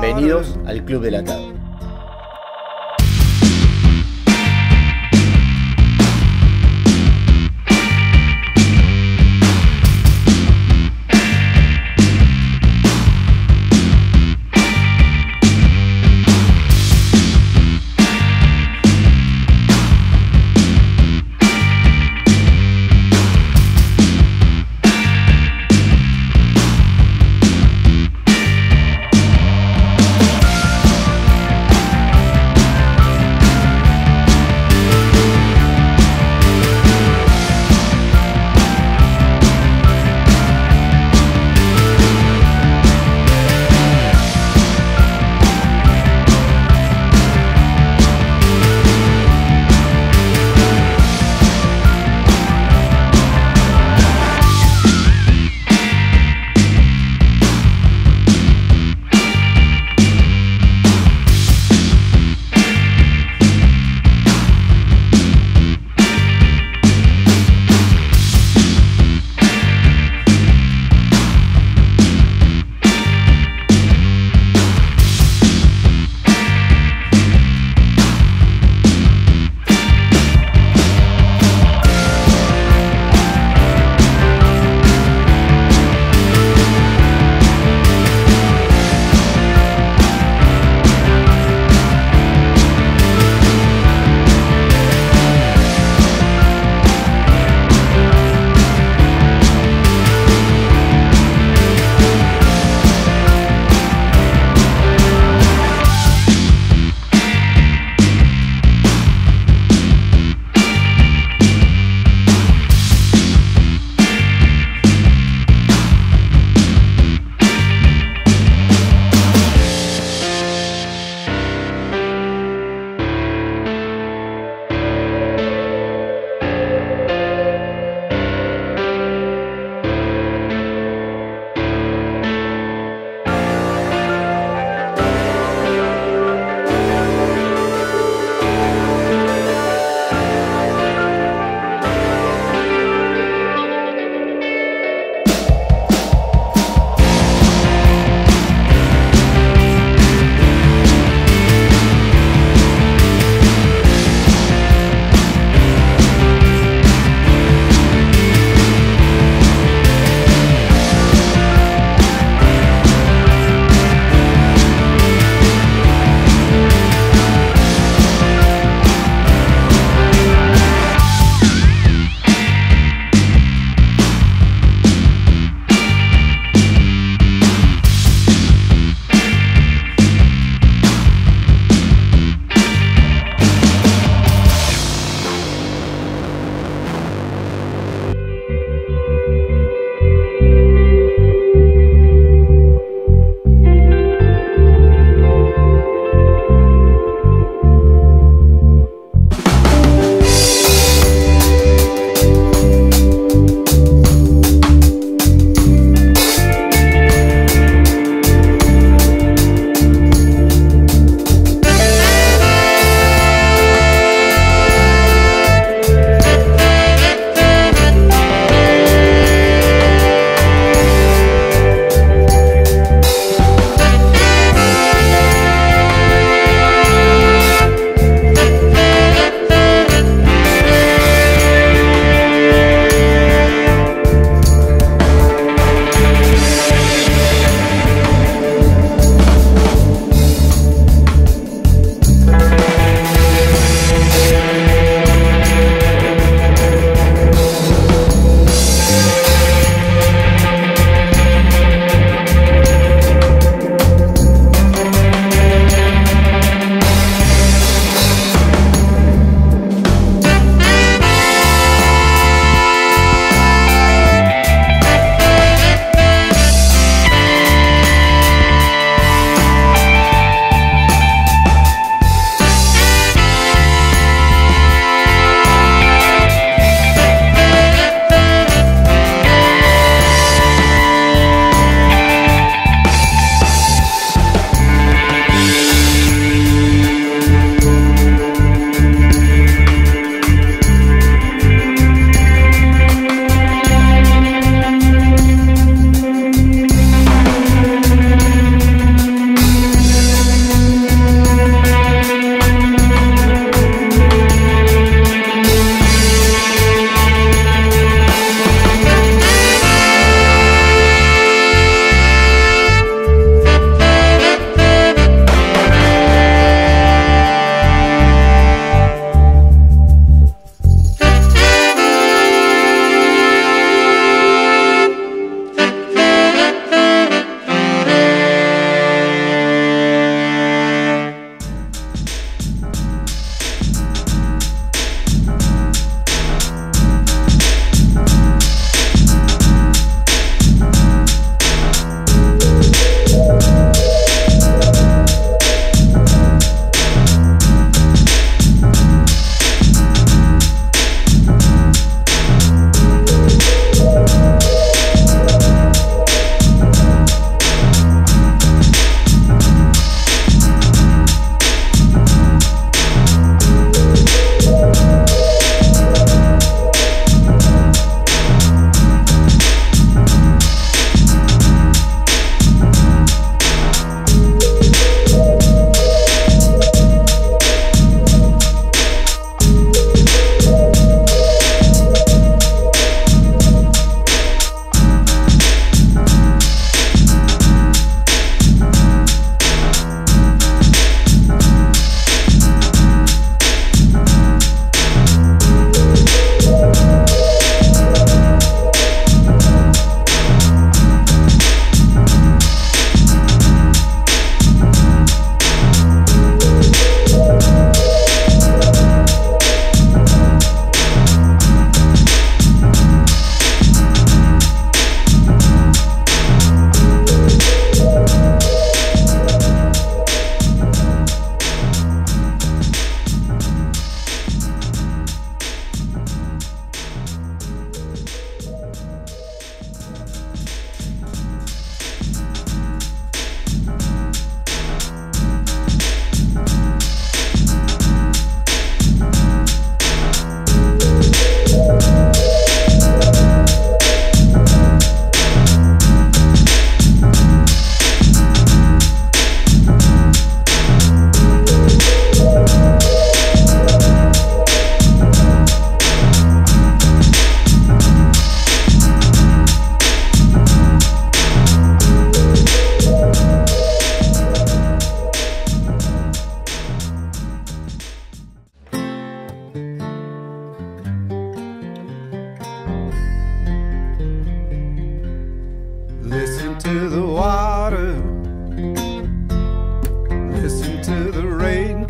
Bienvenidos al Club de la Tarde.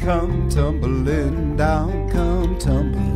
Come tumbling down, come tumbling.